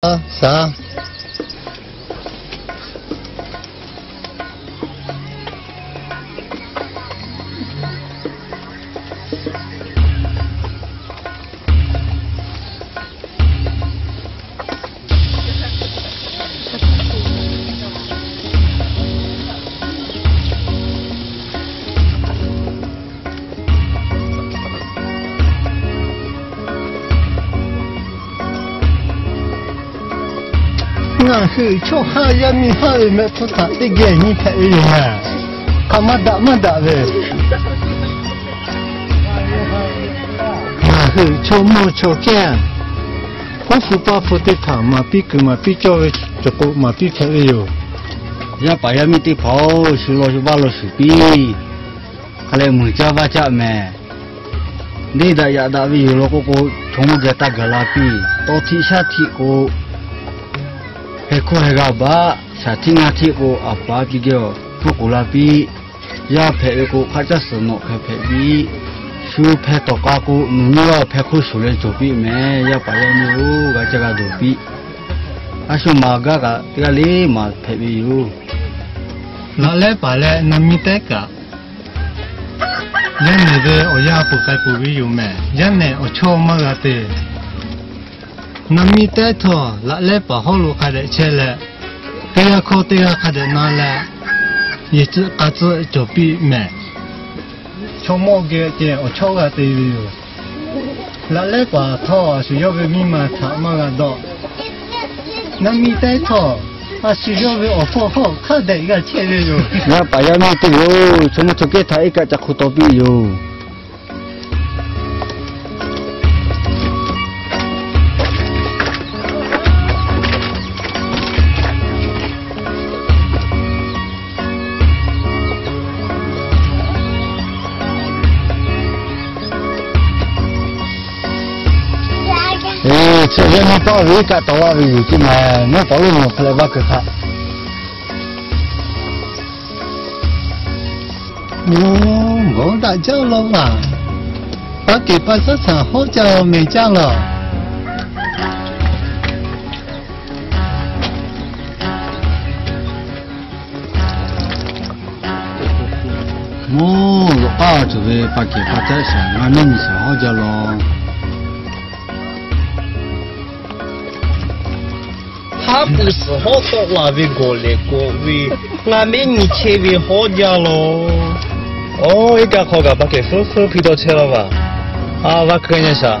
啊，去敲哈呀咪哈的，没出啥的给你拍的呢，他妈打么打的？去敲木敲干，我苦巴苦的他妈比狗嘛比叫的，这狗嘛比吃的哟。人家把呀咪的跑，输了输巴了输逼，看来木家巴家没。你在亚大卫，如果我中我家打个拉皮，到地下铁我。 ဟောဟေကဘာစာတိငါတိကိုအပါပြီးကြောပုကူလာပြီးရဖဲကိုခါကြစနောဖဲဖဲပြီးရှုဖဲတော့ကကိုနုနရဖဲခုဆိုလဲကြပြီးမယ်ရပါရမျိုးကကြကတော့ပြီးအရှုမာကကတကလေးမှဖဲပြီးယူနော်လဲပါလဲနမိတက်ကရန်နေတဲ့အရာပုတ်ဆိုင်ပူပြီးယူမယ်ရန်နေအချောမကတဲ့ 米带头，那来把好路开的车了，这样靠这样开的拿来，也只嘎子就比咩，超么个的我超个的有，那来把头是要个密码查么个到，那米带头。啊，需要为我好好看的一个切的哟。 ya pa ya mi ti yo chomo choke tha ika cha khu to pi yo 哎，这人们包围个到啊围进来，那包围我出来挖个他。哦，我打叫了。嘛，把给巴沙场好叫没叫了。哦，我二这位把给把在上，俺们想好家咯。不是好到那边过来过位，俺们你前面好点咯。哦，一家好个把给收收皮到车了吧？啊，我看一下？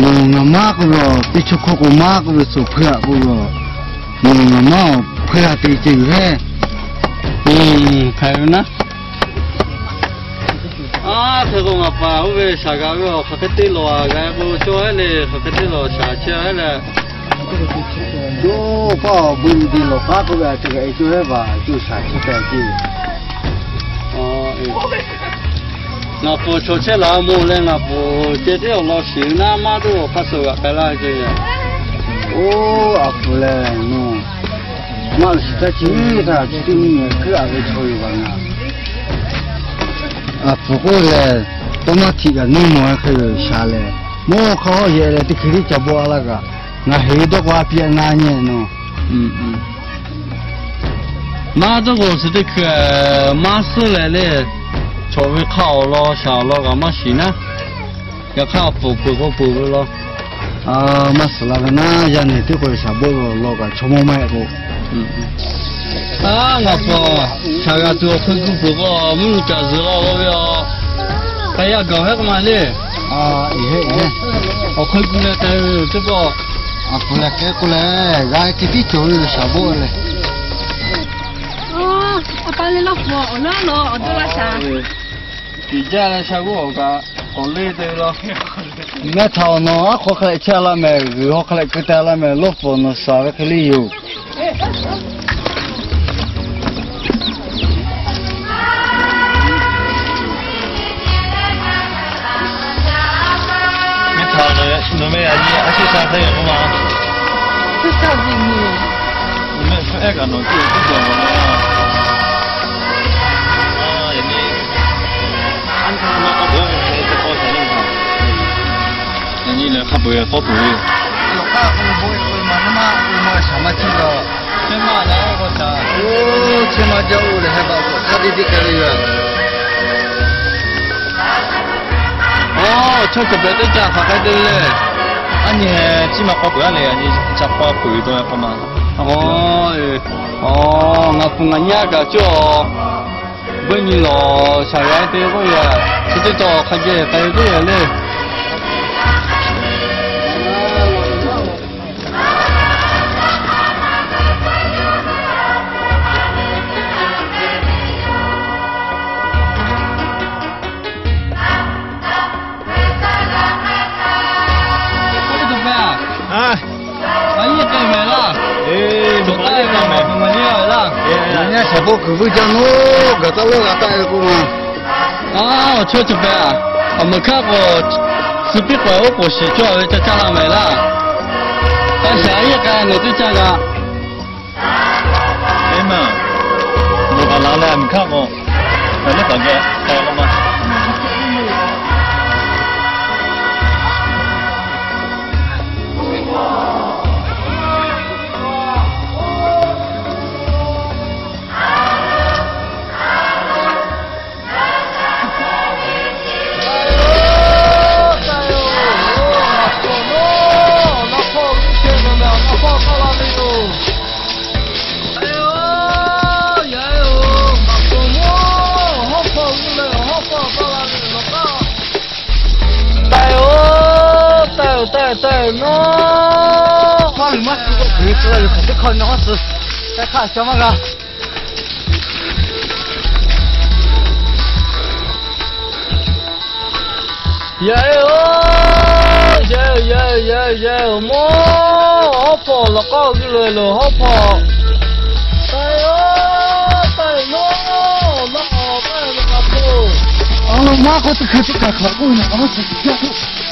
ငုံငမကရောတိချခုကမကရောစုဖရဘူးရောငုံငမဖရတိကျူရဲအင်းဖရနာအာခေကုံကပါဦးပဲရှာကားရောခကတိလောကဲဘူးကျော်လေခကတိလောရှာချဲလေတို့ပေါ့ဘူးဒီလောကကပဲတကယ်ကျွဲပါသူ့ရှာချဲတဲ့ကြီးအော်အေး ငါပိုချိုချက်လာမို့လဲငါပိုတဲတဲအောင်လို့ရှင်နာမတို့ဖတ်ဆိုကပဲလာကြည့်ရအိုးအဖလဲနော်မစတချီတာချင်းနေကြရပဲချိုးရပါနာအဖကိုလဲတမတိကနုံမခဲရှာလဲမောခေါ်ရဲတခရီးချပွားလာကငါဟေတော့ကွာပြန်နာညင်နော်อืมๆมาတော့ကိုစတခမဆလဲလဲ cho với khao lo xào lo cả mắt xí na cái khao bù bù có bù lo à mắt xí là cái na giờ này tôi coi xào bù lo cả cho mua mẹ bù à ngọc bò xào cái tôi không có bù bò mình chả gì lo lo bây cái giờ gọi hết mà đi à ý hết ý hết ở khơi cũng đây, cái tôi à cũng là cái cũng là ra cái tí chỗ này xào bù này à, apa lelok, lelok, lelok, lelok, lelok, lelok, 那了，我都拉啥？比价了小波我讲，好累的了。那操呢？啊，我开车了没？我开个车了没？老婆呢？啥个可以有？安他妈个不会在包钱里头，人家呢还不会不会，老大可能不会嘛？那么我们什么听到？先嘛来我啥？哦，起码叫我的还把我他的的给了呀。哦，这个别的家发开的嘞，啊你起码花不要嘞，你家花贵多要好吗？哦，哦，我不俺家个叫，问你咯，小孩的个呀，这就叫看见带个呀嘞。哎，阿姨该买了。哎，了，人家小波可不讲喏，个到了个带个嘛。啊，我出去呗，我没看过是别怪我不洗脚在家上买了。但下一个我就讲个，哎妈，我把拿来，没看我，我那房间好了吗？对喏。妈ー妈，你出来就开始看那ー，再看什么个？ー哦，耶耶耶耶，么好跑了，搞起来了，好跑。对哦，对喏，那好办了，不？啊，妈，我这开始干活了，我这。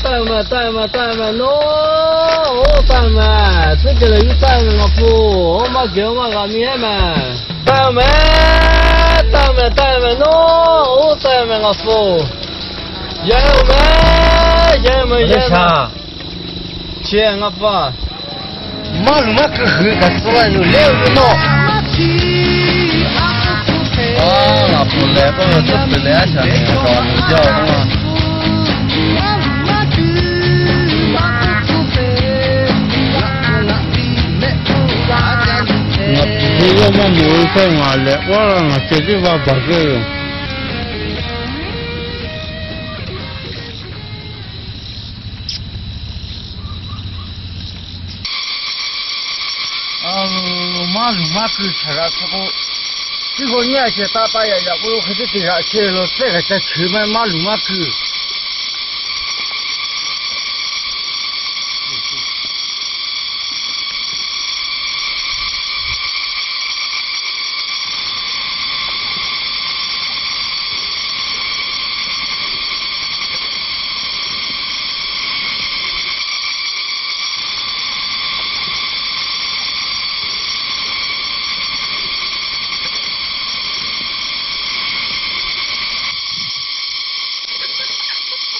婆，哦，给家们给家们，是给了个们，娃娃个们，么，好婆爷好婆，好婆么，老高爷们，带们。带嘛带嘛带嘛喏，我带嘛，这个人又带嘛我不，我嘛给我嘛个面嘛，带嘛带嘛带嘛喏，我带嘛我不，爷们爷们爷们，钱我不，马路嘛个黑个死了就六个喏。啊，那不来个这不来下面搞你叫什么？ 뭐 무슨 말래 와랑 제지 봐 봐줘요 아 마루 마크 차라고 이거 니야 제 따빠야 야고 그때 제가 제로 제가 제 주말 마루 마크